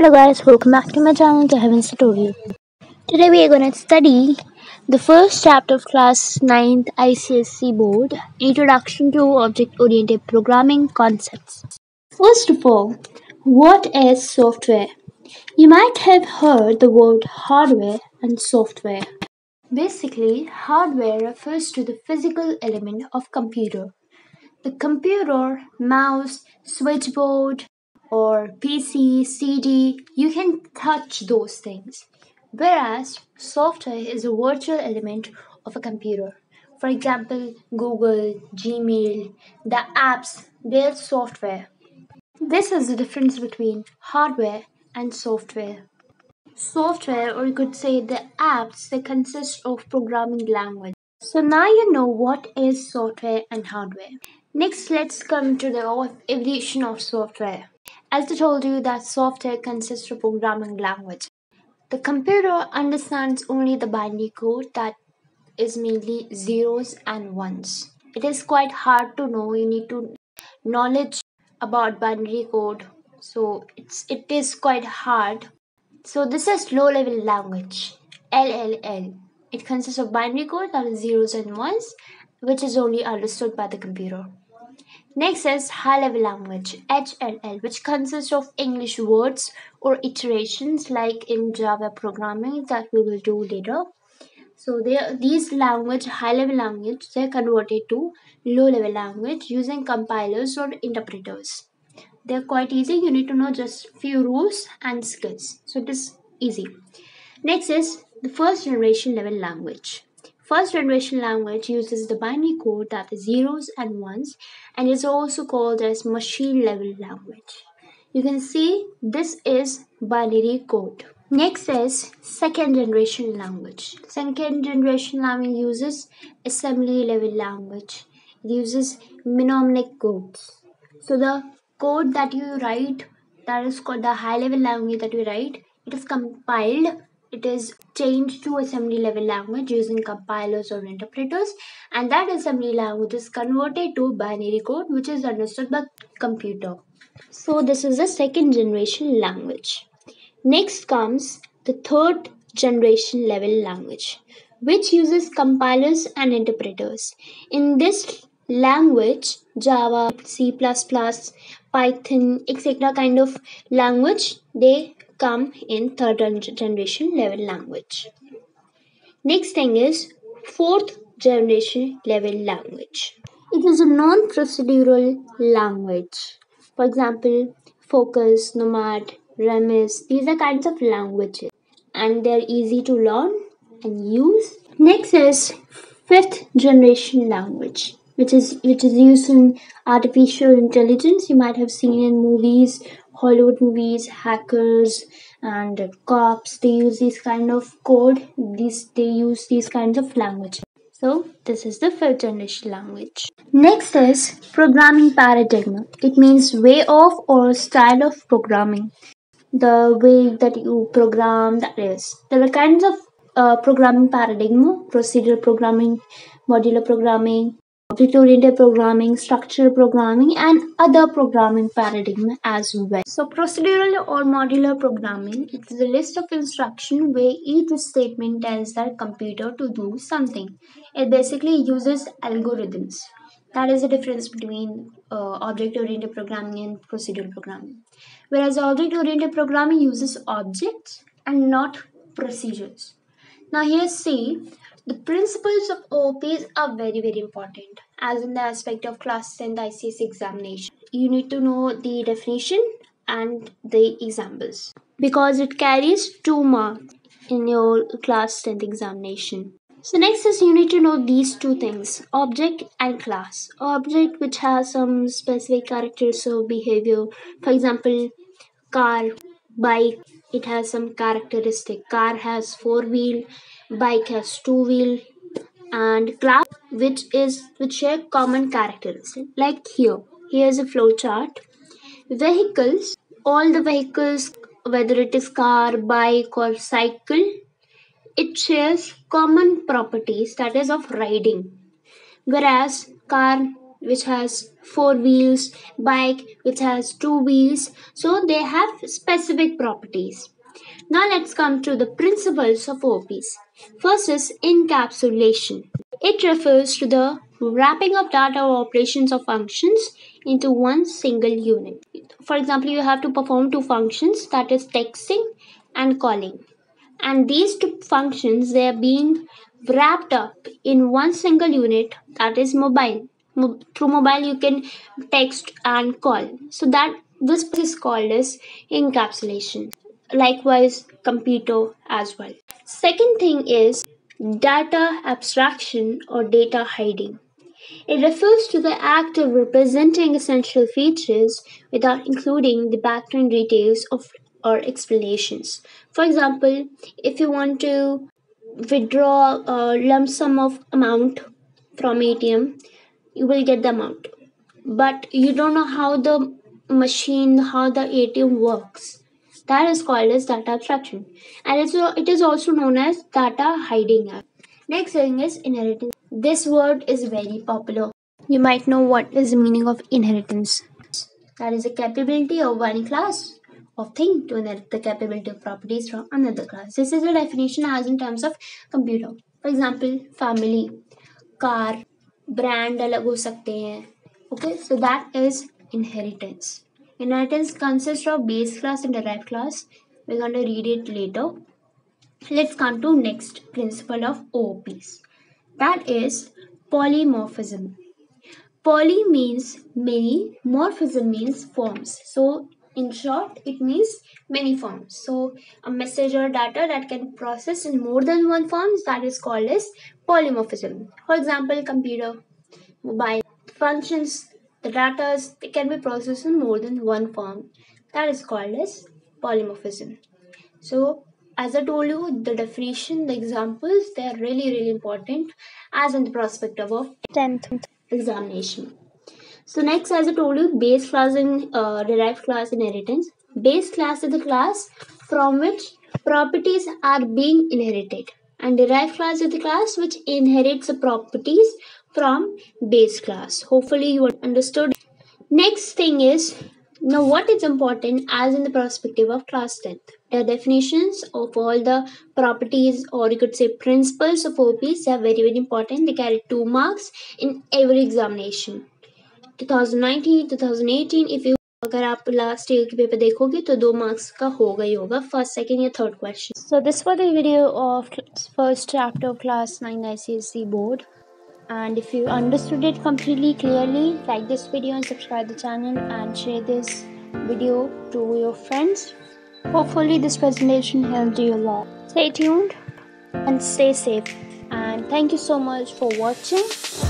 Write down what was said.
Hello guys, welcome back to my channel to Heaven's Tutorial. Today we are going to study the first chapter of class 9th ICSE board, Introduction to Object-Oriented Programming Concepts. First of all, what is software? You might have heard the word hardware and software. Basically, hardware refers to the physical element of computer. The computer, mouse, switchboard, or PC, CD, you can touch those things. Whereas software is a virtual element of a computer. For example, Google, Gmail, the apps, they're software. This is the difference between hardware and software. Software, or you could say the apps, they consist of programming language. So now you know what is software and hardware. Next, let's come to the evolution of software. As I told you that software consists of programming language. The computer understands only the binary code that is mainly zeros and ones. It is quite hard to know. You need to knowledge about binary code. So it's it is quite hard. So this is low level language. LLL. It consists of binary code that is zeros and ones, which is only understood by the computer. Next is high level language HLL which consists of English words or iterations like in Java programming that we will do later. So these language high level language they're converted to low level language using compilers or interpreters. They're quite easy. You need to know just few rules and skills. So it is easy. Next is the first generation level language. First generation language uses the binary code that is zeros and ones and is also called as machine level language. You can see this is binary code. Next is second generation language. Second generation language uses assembly level language. It uses mnemonic codes. So the code that you write that is called the high level language that you write it is compiled it is changed to assembly level language using compilers or interpreters and that assembly language is converted to binary code which is understood by computer. So this is the second generation language. Next comes the third generation level language which uses compilers and interpreters. In this language java c++ python etc kind of language they come in third generation level language. Next thing is fourth generation level language. It is a non-procedural language. For example, Focus, Nomad, Ramis, these are kinds of languages and they're easy to learn and use. Next is fifth generation language which is which is used in artificial intelligence you might have seen in movies Hollywood movies, hackers and cops, they use this kind of code. These they use these kinds of language. So this is the fifth generation language. Next is programming paradigm. It means way of or style of programming. The way that you program that is. There are kinds of uh, programming paradigm, procedural programming, modular programming, object-oriented programming, structural programming, and other programming paradigm as well. So procedural or modular programming is a list of instruction where each statement tells the computer to do something. It basically uses algorithms. That is the difference between uh, object-oriented programming and procedural programming. Whereas object-oriented programming uses objects and not procedures. Now here see the principles of OPs are very very important as in the aspect of class 10 ICSE examination. You need to know the definition and the examples because it carries two marks in your class 10th examination. So next is you need to know these two things object and class. Object which has some specific characteristics or behavior. For example, car, bike, it has some characteristic. Car has four wheel, bike has two wheel and class which is which share common characteristics like here here's a flow chart vehicles all the vehicles whether it is car bike or cycle it shares common properties that is of riding. Whereas car which has four wheels, bike which has two wheels. So they have specific properties. Now let's come to the principles of OOPs. First is encapsulation. It refers to the wrapping of data or operations or functions into one single unit. For example, you have to perform two functions that is texting and calling. And these two functions they are being wrapped up in one single unit that is mobile. Through mobile you can text and call. So that this is called as encapsulation. Likewise computer as well. Second thing is data abstraction or data hiding. It refers to the act of representing essential features without including the background details of or explanations. For example, if you want to withdraw a lump sum of amount from ATM, you will get the amount. But you don't know how the machine, how the ATM works. That is called as data abstraction. And it's, it is also known as data hiding. Next thing is inheritance. This word is very popular. You might know what is the meaning of inheritance. That is a capability of one class of thing to inherit the capability of properties from another class. This is a definition as in terms of computer. For example, family, car, brand अलग हो सकते हैं। Okay so that is inheritance inheritance consist of base class and derive class we can't read it later let's come to next principle of O Ps that is polymorphism poly means many morphism means forms so in short, it means many forms. So, a message or data that can process in more than one forms that is called as polymorphism. For example, computer, mobile functions, the data they can be processed in more than one form. That is called as polymorphism. So, as I told you, the definition, the examples, they are really, really important as in the perspective of 10th examination. So next, as I told you, base class and uh, derived class inheritance. Base class is the class from which properties are being inherited. And derived class is the class which inherits the properties from base class. Hopefully you understood. Next thing is now, what is important as in the perspective of class 10th? The definitions of all the properties or you could say principles of OOPs are very very important. They carry two marks in every examination. 2019, 2018, if you अगर आप last year के paper देखोगे तो दो marks का होगा ही होगा फर्स्ट सेकंड या third question so this for the video of first chapter of class 9 ICSE board and if you understood it completely clearly like this video and subscribe the channel and share this video to your friends hopefully this presentation helped you a lot stay tuned and stay safe and thank you so much for watching